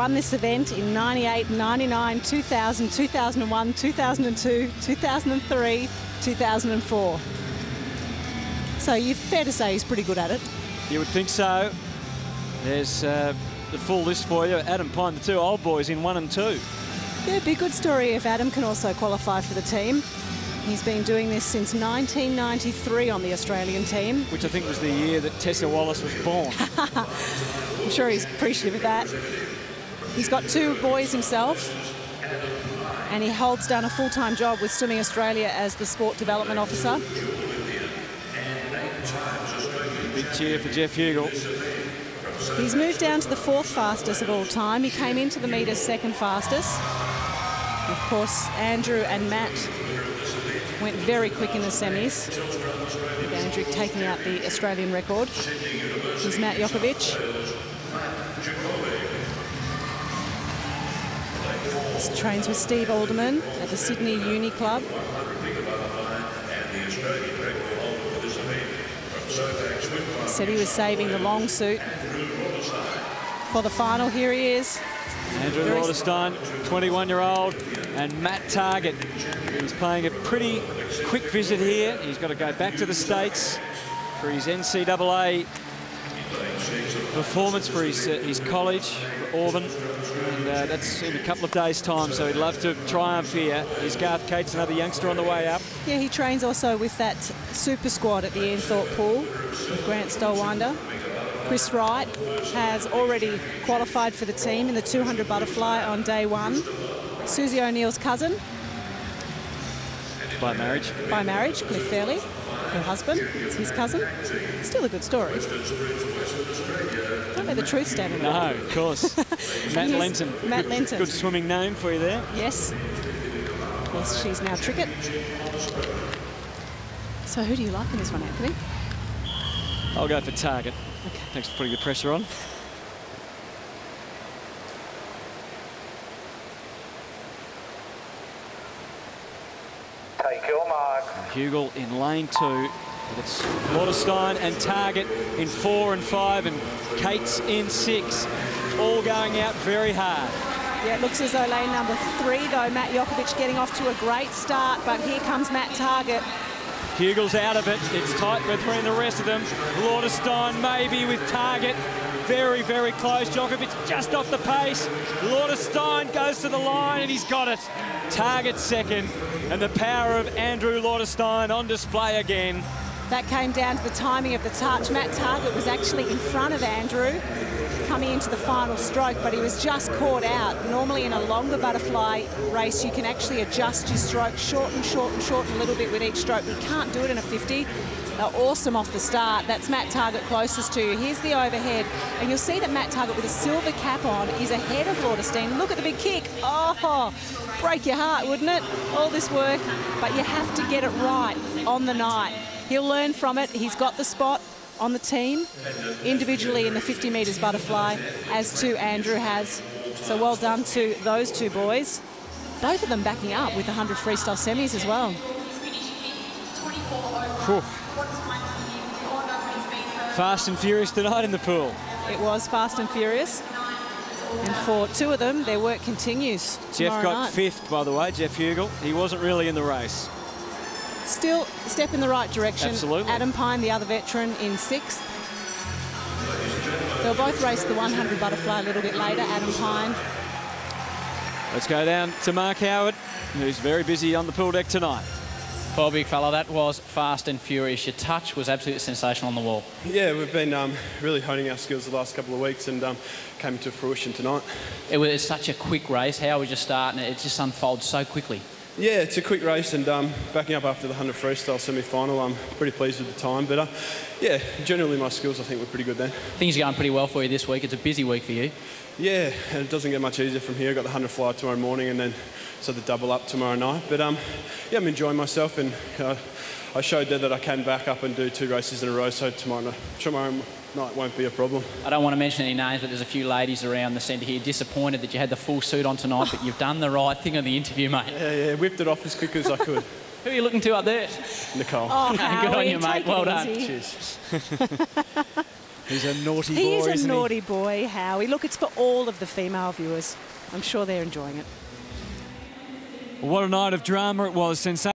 won this event in 98, 99, 2000, 2001, 2002, 2003, 2004. So you're fair to say he's pretty good at it. You would think so. There's uh, the full list for you. Adam Pine, the two old boys in one and two. Yeah, it'd be a good story if Adam can also qualify for the team. He's been doing this since 1993 on the Australian team. Which I think was the year that Tessa Wallace was born. I'm sure he's appreciative of that. He's got two boys himself, and he holds down a full-time job with Swimming Australia as the Sport Development Officer. Big cheer for Geoff Huegill. He's moved down to the fourth fastest of all time. He came into the meters second fastest. Of course, Andrew and Matt went very quick in the semis. With Andrew taking out the Australian record. Here's Matt Jaukovic. He trains with Steve Alderman at the Sydney Uni Club. Said he was saving the long suit for the final. Here he is. Andrew Lauterstein, 21-year-old, and Matt Targett. He's playing a pretty quick visit here. He's got to go back to the States for his NCAA performance for his, uh, his college, for Auburn. And uh, that's in a couple of days' time, so he'd love to triumph here. Here's Garth Kates, another youngster on the way up. Yeah, he trains also with that super squad at the Ian Thorpe pool with Grant Stoelwinder. Chris Wright has already qualified for the team in the 200 butterfly on day one. Susie O'Neill's cousin By marriage. by marriage, Cliff Fairley, her husband, it's his cousin. Still a good story. Don't let the truth stand in the way. No, of course. Matt here's Lenton. Matt good, Lenton. Good swimming name for you there. Yes. Of course, she's now Trickett. So who do you like in this one, Anthony? I'll go for Targett. Okay. Thanks for putting the pressure on. Take your mark. Huegill in lane two. It's Lauterstein and Targett in four and five, and Kates in six. All going out very hard. Yeah, it looks as though lane number three, though, Matt Jaukovic getting off to a great start, but here comes Matt Targett. Huegill's out of it. It's tight between the rest of them. Lauterstein maybe with Targett. Very, very close. Jaukovic just off the pace. Lauterstein goes to the line and he's got it. Targett second. And the power of Andrew Lauterstein on display again. That came down to the timing of the touch. Matt Targett was actually in front of Andrew coming into the final stroke, but he was just caught out. Normally in a longer butterfly race, you can actually adjust your stroke, shorten, shorten, shorten a little bit with each stroke, you can't do it in a 50. They're awesome off the start. That's Matt Targett closest to you. Here's the overhead, and you'll see that Matt Targett with a silver cap on is ahead of Lauterstein. Look at the big kick. Oh, break your heart, wouldn't it? All this work, but you have to get it right on the night. He'll learn from it. He's got the spot on the team individually in the 50 metres butterfly, as too Andrew has. So well done to those two boys. Both of them backing up with 100 freestyle semis as well. Whew. Fast and furious tonight in the pool. It was fast and furious. And for two of them, their work continues. Geoff got night. fifth, by the way, Geoff Huegill. He wasn't really in the race. Still step in the right direction. Absolutely. Adam Pine, the other veteran, in sixth. They'll both race the 100 butterfly a little bit later. Adam Pine Let's go down to Mark Howard, who's very busy on the pool deck tonight. Well, big fella, that was fast and furious. Your touch was absolutely sensational on the wall. Yeah, we've been um, really honing our skills the last couple of weeks and um, came to fruition tonight. It was such a quick race. How we just starting it, it just unfolds so quickly. Yeah, it's a quick race and um, backing up after the 100 freestyle semi-final, I'm pretty pleased with the time. But uh, yeah, generally my skills I think were pretty good then. Things are going pretty well for you this week. It's a busy week for you. Yeah, and it doesn't get much easier from here. I've got the 100 fly tomorrow morning and then so the double up tomorrow night. But um, yeah, I'm enjoying myself and uh, I showed there that I can back up and do two races in a row. So tomorrow, night- tomorrow night won't be a problem. I don't want to mention any names, but there's a few ladies around the centre here disappointed that you had the full suit on tonight, but you've done the right thing on the interview, mate. Yeah, yeah, whipped it off as quick as I could. Who are you looking to up there? Nicole. Oh, Good on you, mate. take it Well done. Cheers. He's a naughty he boy, is a isn't naughty boy, Howie. Look, it's for all of the female viewers. I'm sure they're enjoying it. What a night of drama it was. Sensation.